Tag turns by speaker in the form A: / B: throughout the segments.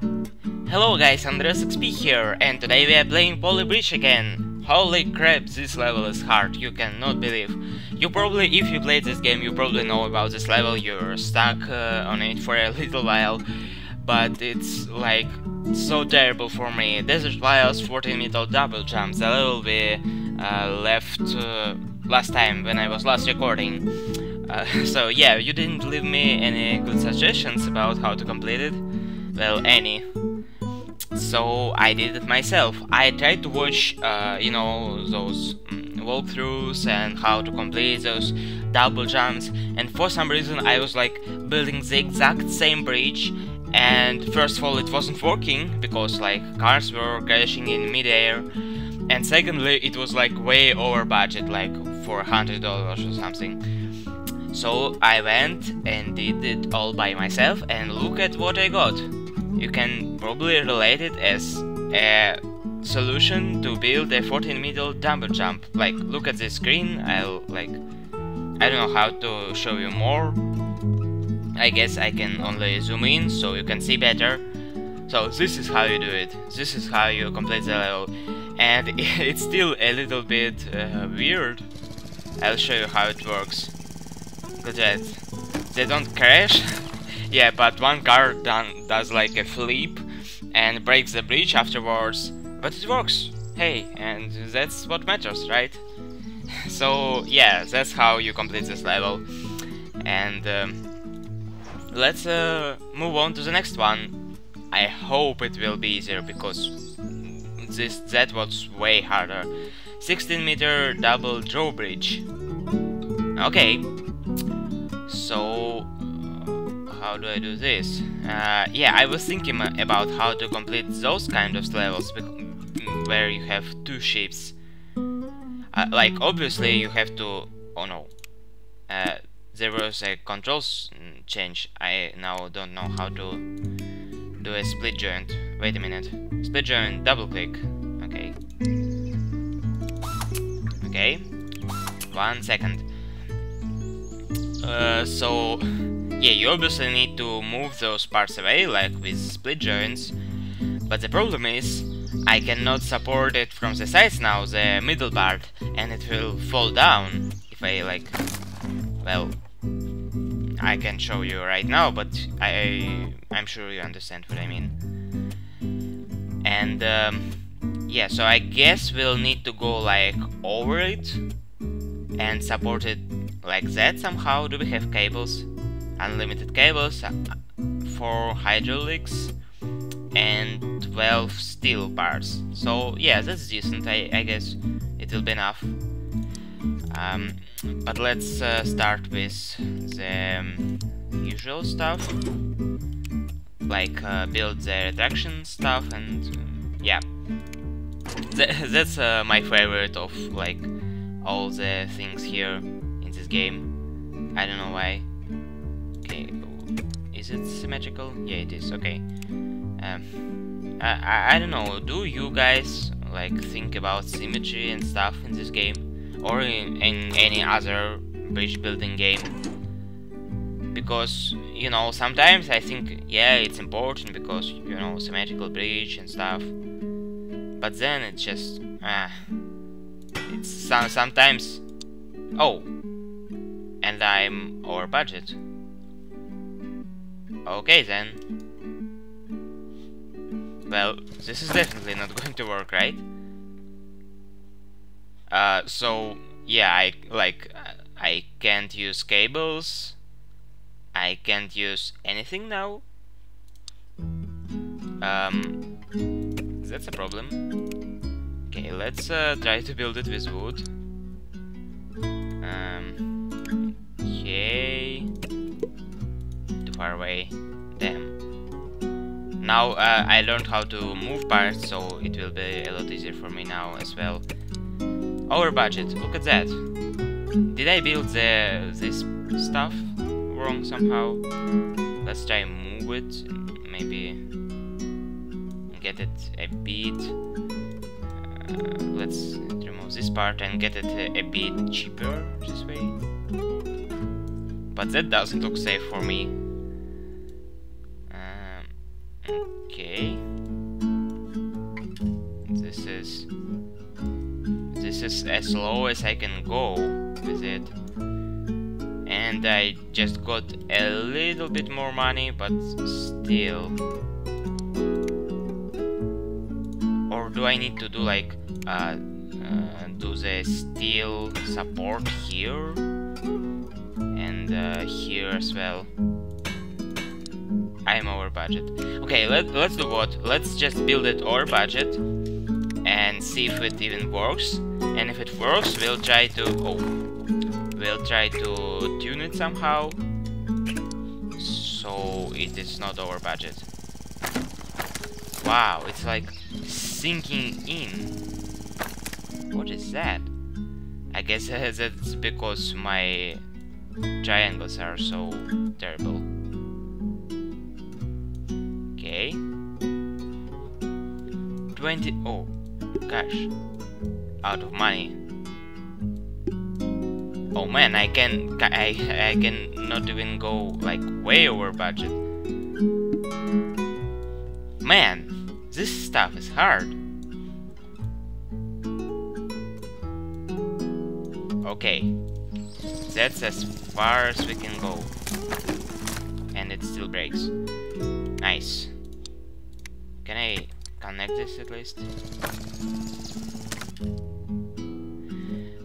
A: Hello guys, AndreasXP here, and today we are playing Poly Bridge again. Holy crap, this level is hard, you cannot believe. You probably, if you played this game, you probably know about this level, you're stuck uh, on it for a little while, but it's like so terrible for me. Desert Vials 14 meter double jumps, the level we uh, left uh, last time when I was last recording. Uh, so yeah, you didn't leave me any good suggestions about how to complete it. Well, any. So I did it myself. I tried to watch, uh, you know, those um, walkthroughs and how to complete those double jumps. And for some reason I was like building the exact same bridge. And first of all, it wasn't working because like cars were crashing in midair. And secondly, it was like way over budget, like for $100 or something. So I went and did it all by myself and look at what I got. You can probably relate it as a solution to build a 14 meter double jump. Like look at the screen, I'll like I don't know how to show you more. I guess I can only zoom in so you can see better. So this is how you do it. This is how you complete the level. And it's still a little bit uh, weird. I'll show you how it works. Look at that. They don't crash. yeah, but one guard done, does like a flip and breaks the bridge afterwards. But it works. Hey, and that's what matters, right? so yeah, that's how you complete this level. And um, let's uh, move on to the next one. I hope it will be easier because this that was way harder. 16 meter double drawbridge. Okay, so how do I do this? Uh, yeah, I was thinking about how to complete those kind of levels where you have two ships. Uh, like obviously you have to. Oh no, uh, there was a controls change. I now don't know how to do a split joint. Wait a minute. Split joint. Double click. Okay. Okay. One second. Uh, so, yeah, you obviously need to move those parts away, like with split joints. But the problem is, I cannot support it from the sides now, the middle part, and it will fall down if I, like, well, I can show you right now, but I, I'm sure you understand what I mean. And, um, yeah, so I guess we'll need to go, like, over it and support it like that somehow. Do we have cables? Unlimited cables, uh, 4 hydraulics, and 12 steel bars. So yeah, that's decent. I, I guess it will be enough. Um, but let's uh, start with the um, usual stuff, like uh, build the retraction stuff, and um, yeah, Th that's uh, my favorite of like all the things here in this game. I don't know why. Is it symmetrical? Yeah, it is. Okay. Um, I, I, I don't know. Do you guys like think about symmetry and stuff in this game, or in, in any other bridge building game? Because you know sometimes I think yeah it's important because you know symmetrical bridge and stuff, but then it's just ah. It's some, sometimes... Oh! And I'm over budget. Okay then. Well, this is definitely not going to work, right? Uh, so, yeah, I, like, I can't use cables. I can't use anything now. Um, that's a problem. Okay, let's uh, try to build it with wood. Far away. Damn. Now uh, I learned how to move parts, so it will be a lot easier for me now as well. Over budget, look at that. Did I build the this stuff wrong somehow? Let's try move it, maybe get it a bit uh, let's remove this part and get it a bit cheaper this way. But that doesn't look safe for me. Okay. This is this is as low as I can go with it. And I just got a little bit more money, but still. Or do I need to do like uh, uh, do the steel support here and uh, here as well? I'm over budget. Okay, let, let's do what? Let's just build it over budget and see if it even works. And if it works, we'll try to... Oh, we'll try to tune it somehow so it is not over budget. Wow, it's like sinking in. What is that? I guess that's because my triangles are so terrible. Okay. 20... Oh, gosh. Out of money. Oh man, I can... I, I can not even go, like, way over budget. Man, this stuff is hard. Okay. That's as far as we can go. And it still breaks. Nice. Can I connect this at least?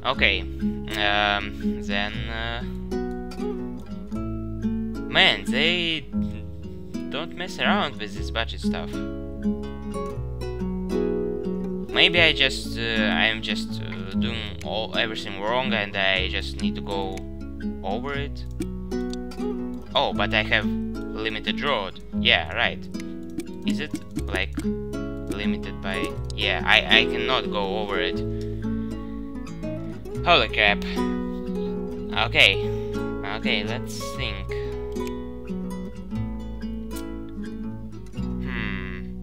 A: Okay, um, then... Uh, man, they don't mess around with this budget stuff. Maybe I just, uh, I'm just uh, doing all everything wrong and I just need to go over it. Oh, but I have limited road. Yeah, right. Is it like limited by... Yeah, I, I cannot go over it. Holy crap. Okay. Okay, let's think. Hmm.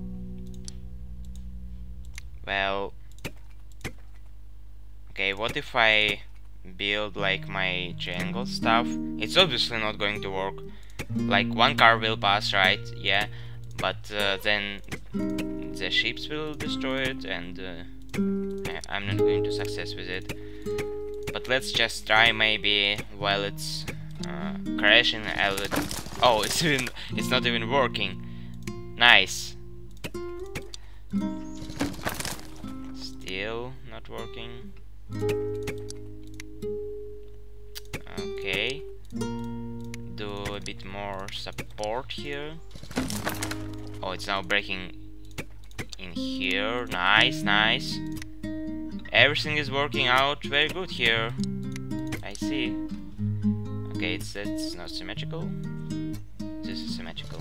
A: Well... Okay, what if I build like my triangle stuff? It's obviously not going to work. Like one car will pass, right? Yeah, but uh, then the ships will destroy it and uh, I'm not going to success with it. But let's just try maybe while it's uh, crashing I would... Oh, it's even it's not even working. Nice. Still not working. Okay do a bit more support here. Oh, it's now breaking in here. Nice, nice. Everything is working out very good here. I see. Okay, it's, it's not symmetrical. This is symmetrical.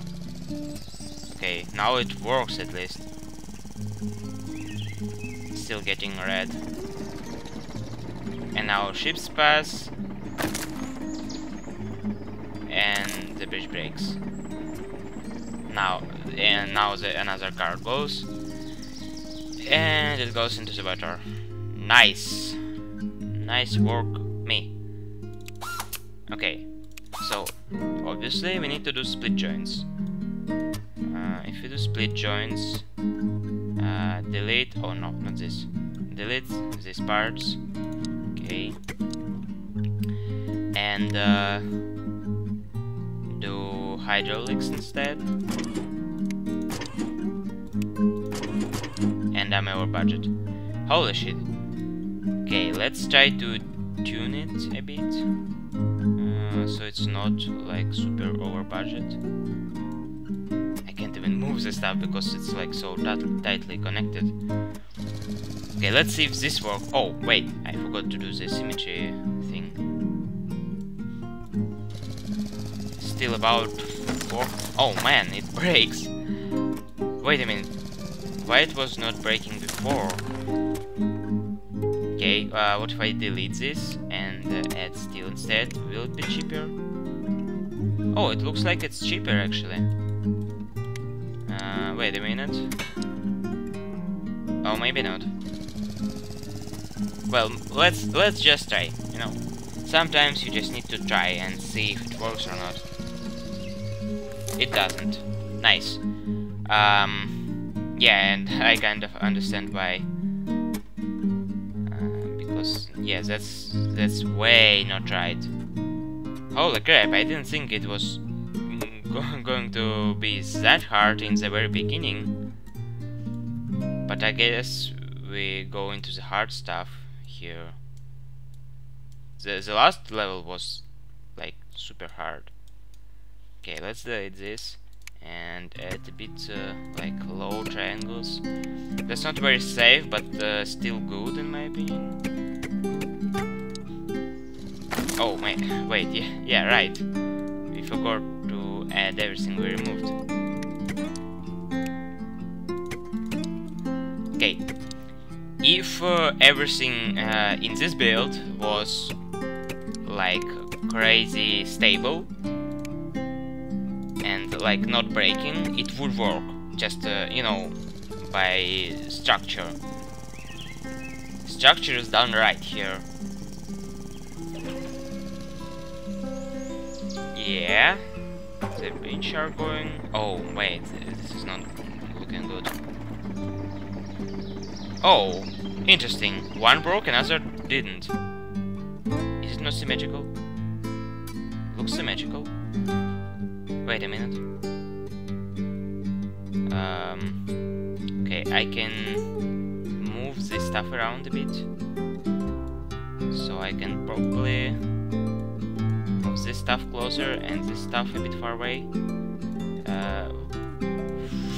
A: Okay, now it works at least. Still getting red. And now ships pass and the bridge breaks. Now, and now the another car goes, and it goes into the water. Nice, nice work, me. Okay, so obviously we need to do split joints. Uh, if we do split joints, uh, delete. Oh no, not this. Delete these parts. Okay, and. Uh, hydraulics instead. And I'm over budget. Holy shit. Okay, let's try to tune it a bit. Uh, so it's not like super over budget. I can't even move the stuff because it's like so tightly connected. Okay, let's see if this works. Oh, wait, I forgot to do the symmetry thing. Still about Oh man, it breaks! Wait a minute. Why it was not breaking before? Okay, uh, what if I delete this and uh, add steel instead? Will it be cheaper? Oh, it looks like it's cheaper actually. Uh, wait a minute. Oh, maybe not. Well, let's let's just try, you know. Sometimes you just need to try and see if it works or not. It doesn't. Nice. Um, yeah, and I kind of understand why. Uh, because yeah, that's that's way not right. Holy crap! I didn't think it was going to be that hard in the very beginning. But I guess we go into the hard stuff here. The, the last level was like super hard. Okay, let's delete this and add a bit uh, like low triangles. That's not very safe, but uh, still good in my opinion. Oh, wait, wait, yeah, yeah, right. We forgot to add everything we removed. Okay, if uh, everything uh, in this build was like crazy stable and like not breaking, it would work. Just uh, you know, by structure. Structure is done right here. Yeah, the bench are going. Oh wait, this is not looking good. Oh, interesting. One broke, another didn't. Is it not symmetrical? Looks symmetrical. Wait a minute. Um, okay, I can move this stuff around a bit. So I can probably move this stuff closer and this stuff a bit far away. Uh,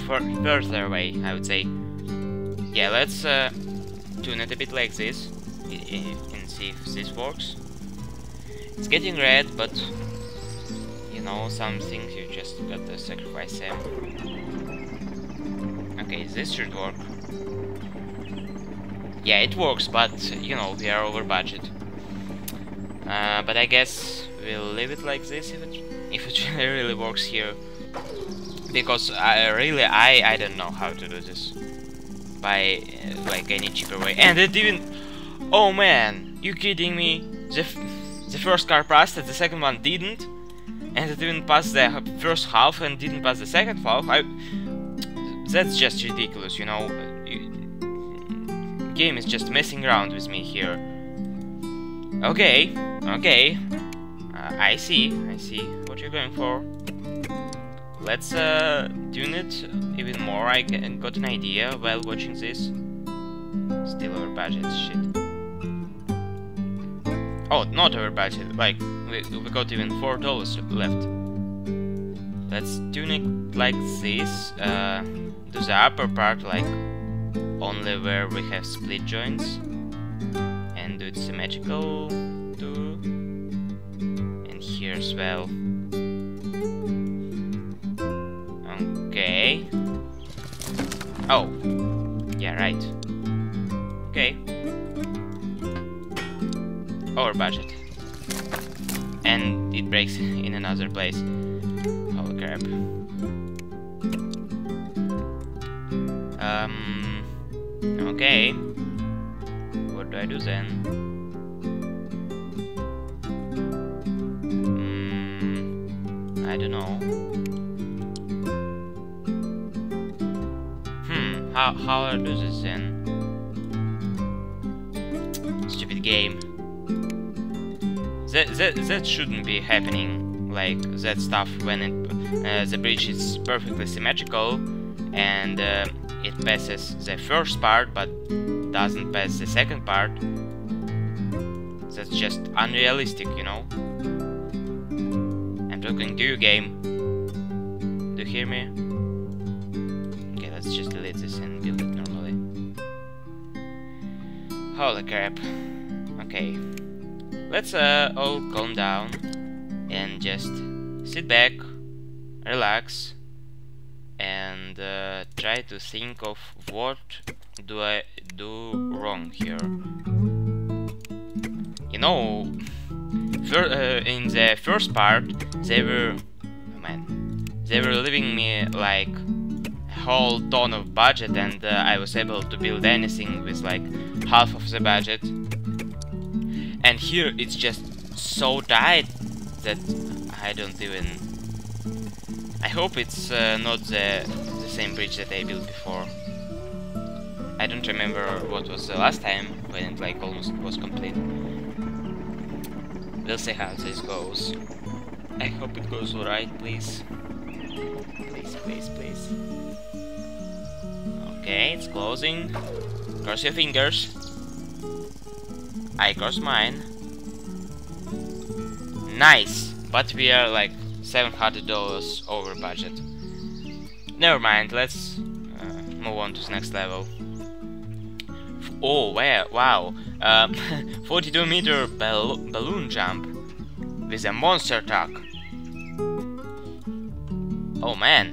A: further away, I would say. Yeah, let's uh, tune it a bit like this and see if this works. It's getting red, but you know, some things you just gotta sacrifice them. Okay, this should work. Yeah, it works, but you know, we are over budget. Uh, but I guess we'll leave it like this if it if it really works here. Because I really I I don't know how to do this by uh, like any cheaper way. And it even oh man, you kidding me? The the first car passed, and the second one didn't, and it didn't pass the first half and didn't pass the second half. I that's just ridiculous, you know. Game is just messing around with me here. Okay, okay. Uh, I see, I see what you're going for. Let's uh, tune it even more. I got an idea while watching this. Still over budget, shit. Oh, not over budget, like, we, we got even $4 left. Let's tune it like this. Uh, do the upper part like only where we have split joints. And do it symmetrical too. And here as well. Okay. Oh. Yeah, right. Okay. Over budget. And it breaks in another place. Holy crap. Um. Okay. What do I do then? Hmm. I don't know. Hmm. How how I do this then? Stupid game. That that that shouldn't be happening. Like that stuff when it uh, the bridge is perfectly symmetrical and uh, it passes the first part but doesn't pass the second part. That's just unrealistic, you know. I'm talking to you, game. Do you hear me? Okay, let's just delete this and build it normally. Holy crap. Okay. Let's uh, all calm down and just sit back, relax, and uh, try to think of what do I do wrong here. You know, uh, in the first part, they were, oh man, they were leaving me like a whole ton of budget, and uh, I was able to build anything with like half of the budget. And here it's just so tight that I don't even. I hope it's uh, not the, the same bridge that I built before. I don't remember what was the last time when it like almost was complete. We'll see how this goes. I hope it goes alright, please. Please, please, please. Okay, it's closing. Cross your fingers. I cross mine. Nice! But we are like $700 over budget. Never mind, let's uh, move on to the next level. Oh, where? Wow! Uh, 42 meter bal balloon jump with a monster truck. Oh man!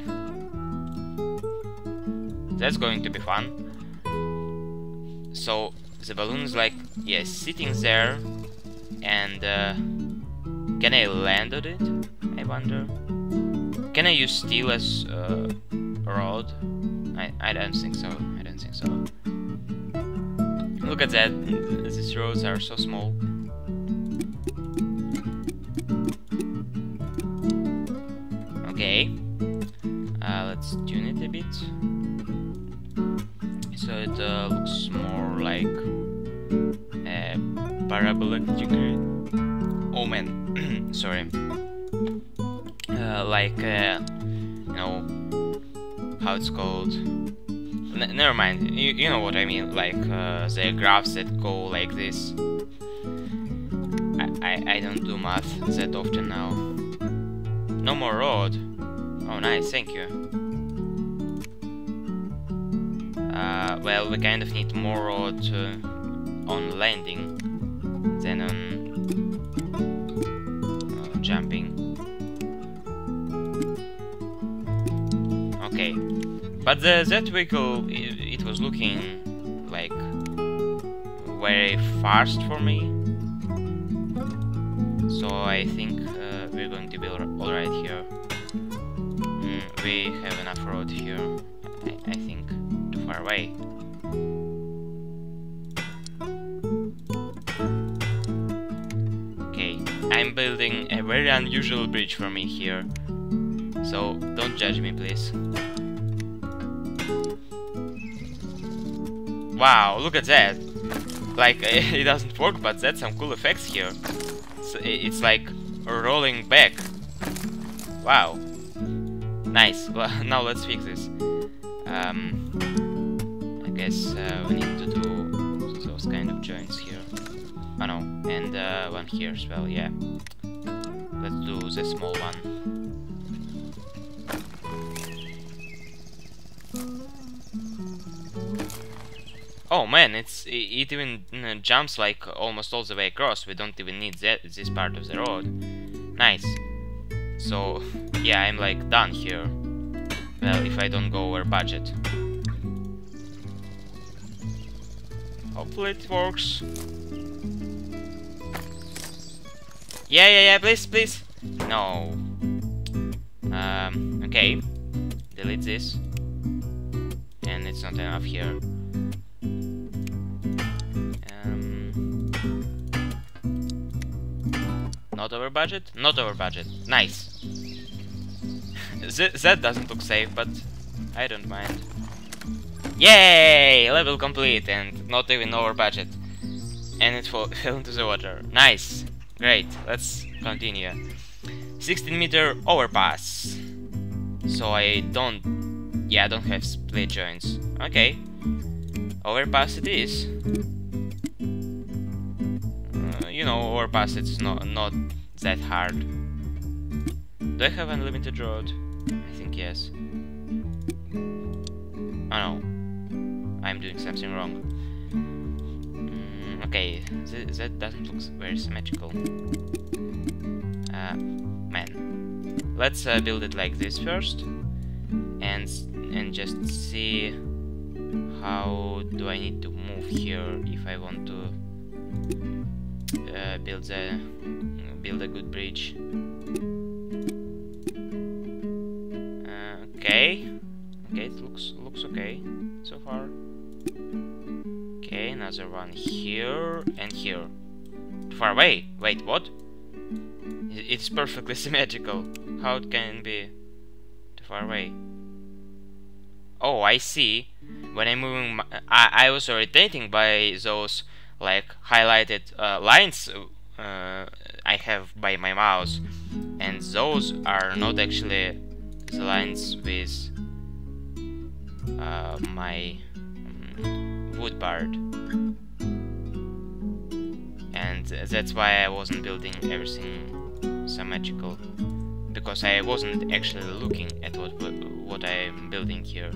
A: That's going to be fun. So the balloon is like, yes, sitting there, and uh, can I land on it? I wonder. Can I use steel as uh, a rod? I, I don't think so. I don't think so. Look at that. These roads are so small. Okay. Uh, let's tune it a bit. So it uh, looks more like parabolic Oh man, sorry, uh, like, uh, you know, how it's called, N never mind, you, you know what I mean, like, uh, the graphs that go like this. I, I, I don't do math that often now. No more road. Oh nice, thank you. Uh, well, we kind of need more road on landing than on jumping. Okay, but the, that vehicle, it, it was looking like very fast for me. So I think uh, we're going to be alright here. Mm, we have enough road here, I, I think, too far away. I'm building a very unusual bridge for me here. So don't judge me please. Wow, look at that! Like, it doesn't work, but that's some cool effects here. So it's like rolling back. Wow. Nice. Well, now let's fix this. Um, I guess uh, we need to do those kind of joints here. Oh no, and uh, one here as well, yeah. The small one. Oh man, it's it even uh, jumps like almost all the way across. We don't even need that this part of the road. Nice. So yeah, I'm like done here. Well, if I don't go over budget. Hopefully it works. Yeah, yeah, yeah, please, please. No. Um, okay. Delete this. And it's not enough here. Um, not over budget? Not over budget. Nice. that doesn't look safe, but I don't mind. Yay! Level complete and not even over budget. And it fell into the water. Nice. Great, let's continue. 16 meter overpass. So I don't... Yeah, I don't have split joints. Okay. Overpass it is. Uh, you know, overpass it's not, not that hard. Do I have unlimited road? I think yes. Oh no. I'm doing something wrong. Okay, th that doesn't look very symmetrical. Uh. Let's uh, build it like this first. And, and just see how do I need to move here if I want to uh, build a build a good bridge. Uh, okay, okay, it looks looks okay so far. Okay, another one here and here. Far away. Wait, what? It's perfectly symmetrical. How it can be too far away? Oh, I see. When I'm moving, my, I, I was rotating by those like highlighted uh, lines uh, I have by my mouse and those are not actually the lines with uh, my um, wood part and that's why I wasn't building everything symmetrical because I wasn't actually looking at what what I'm building here.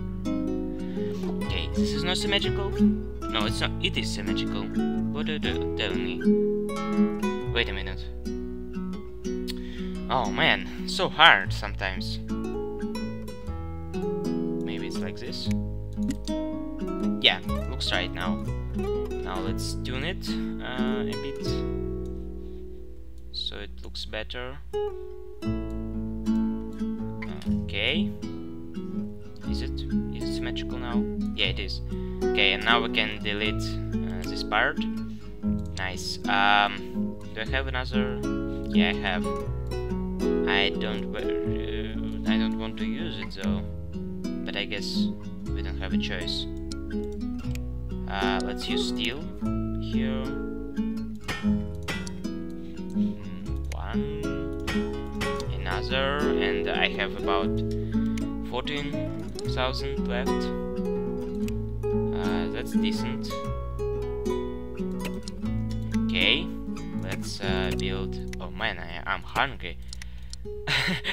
A: Okay this is not symmetrical no it's not it is symmetrical what are you telling me. Wait a minute. Oh man so hard sometimes. Maybe it's like this? Yeah looks right now. Now let's tune it uh, a bit looks better. Okay. Is it? Is it symmetrical now? Yeah it is. Okay and now we can delete uh, this part. Nice. Um do I have another? Yeah I have. I don't uh, I don't want to use it though. But I guess we don't have a choice. Uh, let's use steel here. Another, and I have about 14,000 left. Uh, that's decent. Okay, let's uh, build. Oh man, I, I'm hungry.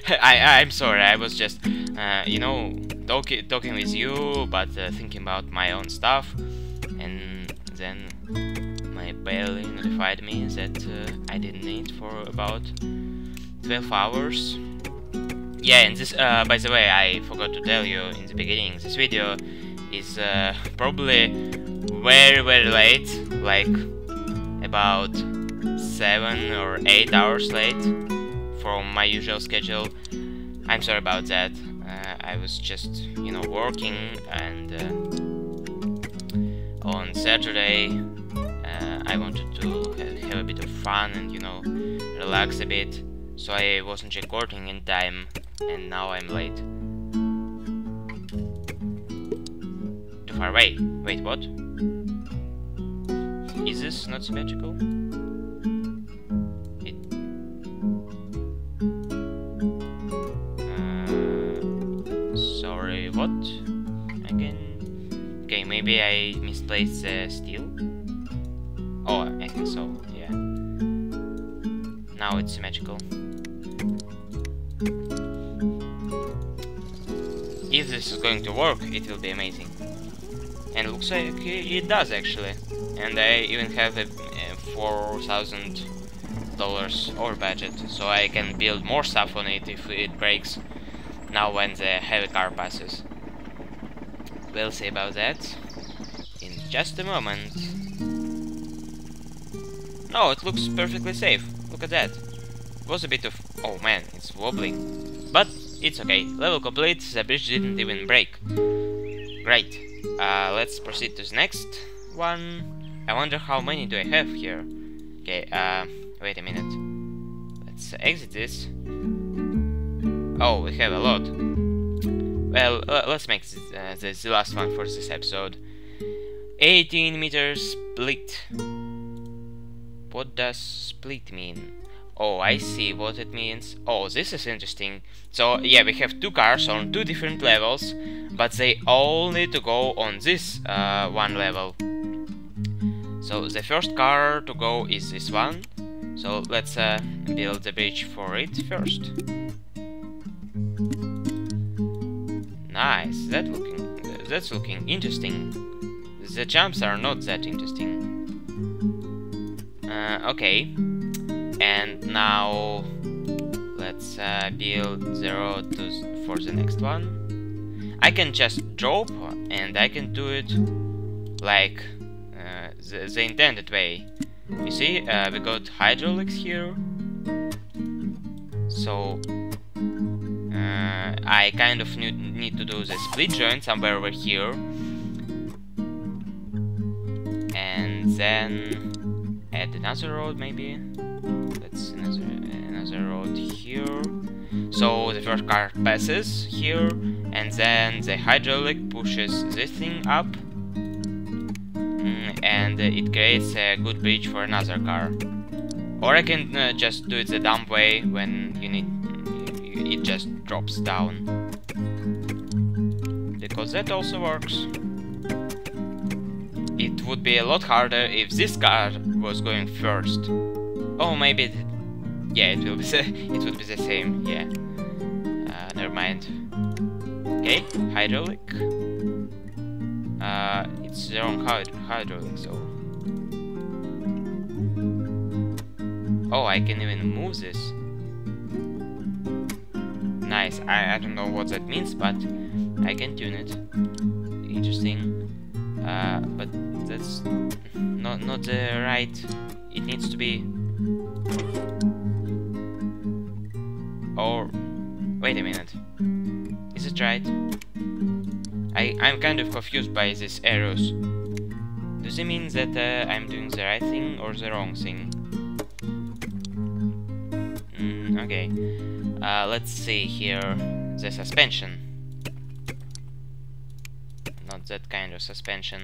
A: I I'm sorry. I was just uh, you know talking talking with you, but uh, thinking about my own stuff and then my belly notified me that uh, I didn't eat for about 12 hours. Yeah, and this, uh, by the way, I forgot to tell you in the beginning, this video is uh, probably very very late, like about 7 or 8 hours late from my usual schedule. I'm sorry about that. Uh, I was just, you know, working and uh, on Saturday uh, I wanted to have a bit of fun and you know relax a bit so I wasn't recording in time and now I'm late. Too far away. Wait, what? Is this not symmetrical? It... Uh, sorry, what? Again? Okay, maybe I misplaced the uh, steel. Oh, I think so, yeah. Now it's symmetrical. If this is going to work, it will be amazing. And looks like it does actually. And I even have a, a $4,000 over budget, so I can build more stuff on it if it breaks now when the heavy car passes. We'll see about that in just a moment. No, it looks perfectly safe. Look at that. It was a bit of... Oh man, it's wobbling. It's okay. Level complete, the bridge didn't even break. Great. Uh, let's proceed to the next one. I wonder how many do I have here. Okay, uh, wait a minute. Let's exit this. Oh, we have a lot. Well, uh, let's make this, uh, this the last one for this episode. 18 meters split. What does split mean? Oh, I see what it means. Oh, this is interesting. So, yeah, we have two cars on two different levels, but they all need to go on this uh, one level. So, the first car to go is this one. So, let's uh, build the bridge for it first. Nice, that looking that's looking interesting. The jumps are not that interesting. Uh, okay, and now let's uh, build the road to, for the next one. I can just drop and I can do it like uh, the, the intended way. You see, uh, we got hydraulics here, so I kind of need to do the split joint somewhere over here. And then add another road maybe. Let's another another road here. So the first car passes here and then the hydraulic pushes this thing up mm, and it creates a good bridge for another car. Or I can uh, just do it the dumb way when you need it just drops down. Because that also works. It would be a lot harder if this car was going first. Oh, maybe yeah, it will be it would be the same. Yeah. Uh, never mind. Okay, hydraulic. Uh, it's the wrong hyd hydraulic, so. Oh, I can even move this. Nice. I, I don't know what that means, but I can tune it. Interesting. Uh, but that's not not the right. It needs to be. Or wait a minute. Is it right? I I'm kind of confused by these arrows. Does it mean that uh, I'm doing the right thing or the wrong thing? Mm, okay. Uh, let's see here. The suspension not that kind of suspension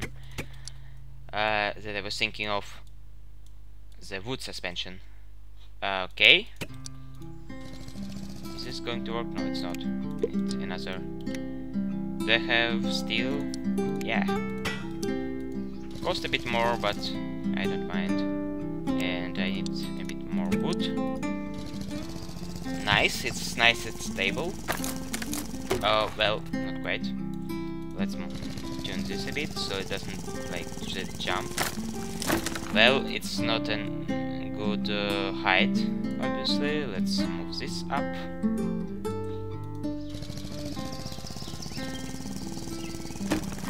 A: uh, that I was thinking of the wood suspension Uh, okay. Is this going to work? no it's not. It's another. Do I have steel? yeah. Cost a bit more but I don't mind. And I need a bit more wood. Nice. It's nice. It's stable. Oh well not quite. Let's tune this a bit so it doesn't like just jump. Well, it's not a uh, height, obviously. Let's move this up.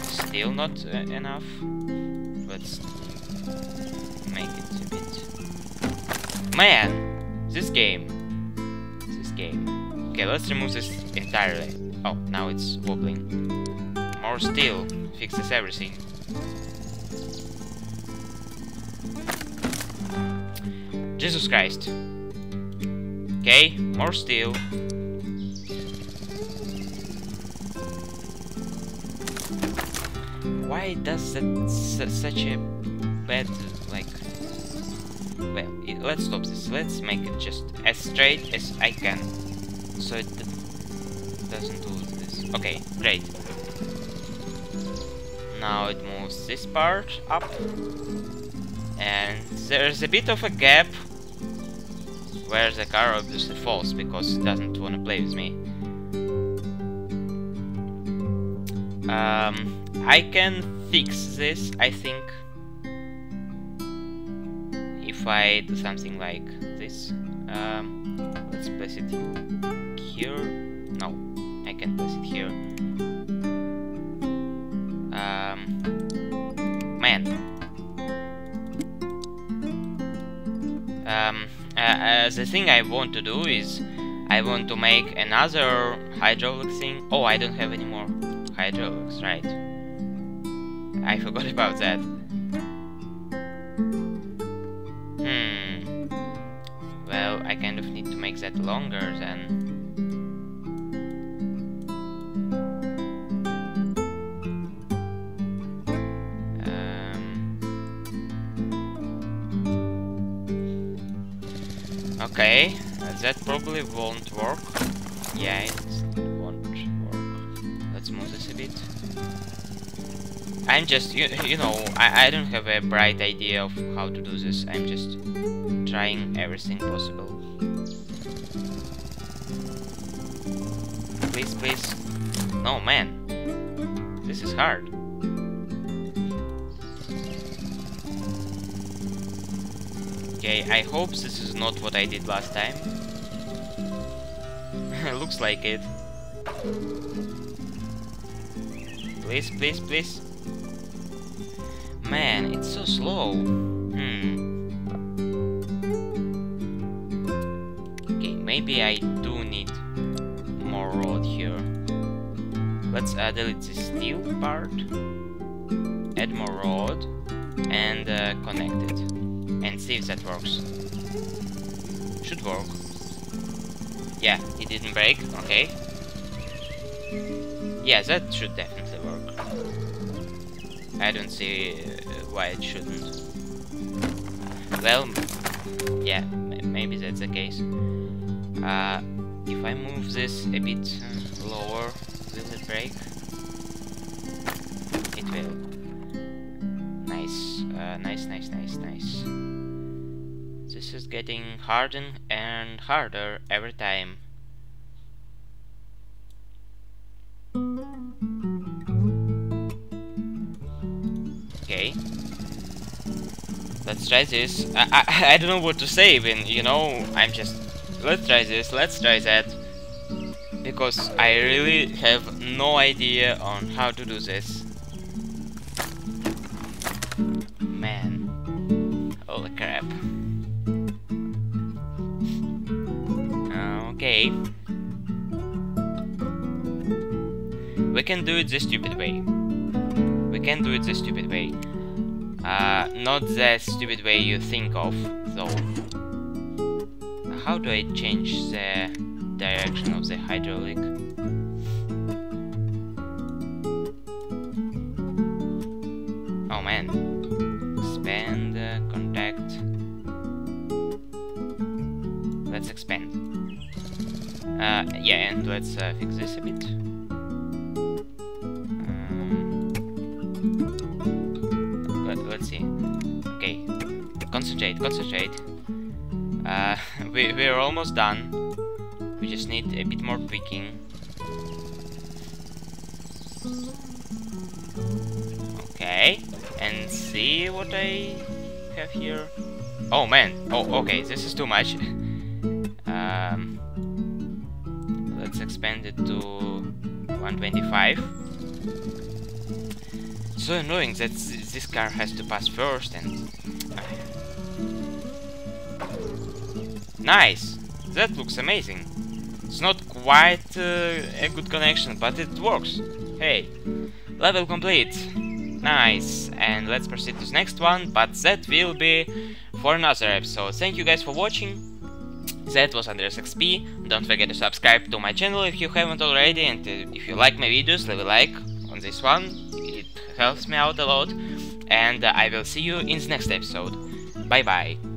A: Still not uh, enough. Let's make it a bit. Man, this game. This game. Okay, let's remove this entirely. Oh, now it's wobbling. More steel fixes everything. Jesus Christ. Okay, more steel. Why does that such a bad like? Well, it, let's stop this. Let's make it just as straight as I can, so it doesn't do this. Okay, great. Now it moves this part up. And there's a bit of a gap where the car obviously falls because it doesn't want to play with me. Um, I can fix this, I think, if I do something like this. Um, let's place it here. No, I can place it here. Um, uh, uh, the thing I want to do is I want to make another hydraulic thing. Oh, I don't have any more hydraulics, right? I forgot about that. Hmm. Well, I kind of need to make that longer then. Okay, uh, that probably won't work. Yeah, it won't work. Let's move this a bit. I'm just, you, you know, I, I don't have a bright idea of how to do this. I'm just trying everything possible. Please, please. No, man. This is hard. Okay, I hope this is not what I did last time. Looks like it. Please, please, please. Man, it's so slow. Hmm. Okay, maybe I do need more road here. Let's uh, delete the steel part, add more road, and uh, connect it and see if that works. Should work. Yeah, it didn't break, okay. Yeah, that should definitely work. I don't see uh, why it shouldn't. Well, yeah, maybe that's the case. Uh, if I move this a bit lower, will it break? It will. Nice, uh, nice, nice, nice, nice. This is getting harder and harder every time. Okay. Let's try this. I, I, I don't know what to say even, you know, I'm just... Let's try this, let's try that. Because I really have no idea on how to do this. Man. Holy crap. We can do it the stupid way. We can do it the stupid way. Uh, not the stupid way you think of, though. How do I change the direction of the hydraulic? Oh man. Expand, uh, contact. Let's expand. Uh, yeah, and let's uh, fix this a bit. Concentrate. Uh, we, we're almost done. We just need a bit more tweaking. Okay, and see what I have here. Oh man, oh okay, this is too much. um, let's expand it to 125. so annoying that this car has to pass first and Nice! That looks amazing. It's not quite uh, a good connection, but it works. Hey, level complete. Nice, and let's proceed to the next one, but that will be for another episode. Thank you guys for watching. That was Andreas XP. Don't forget to subscribe to my channel if you haven't already, and uh, if you like my videos, leave a like on this one. It helps me out a lot. And uh, I will see you in the next episode. Bye bye.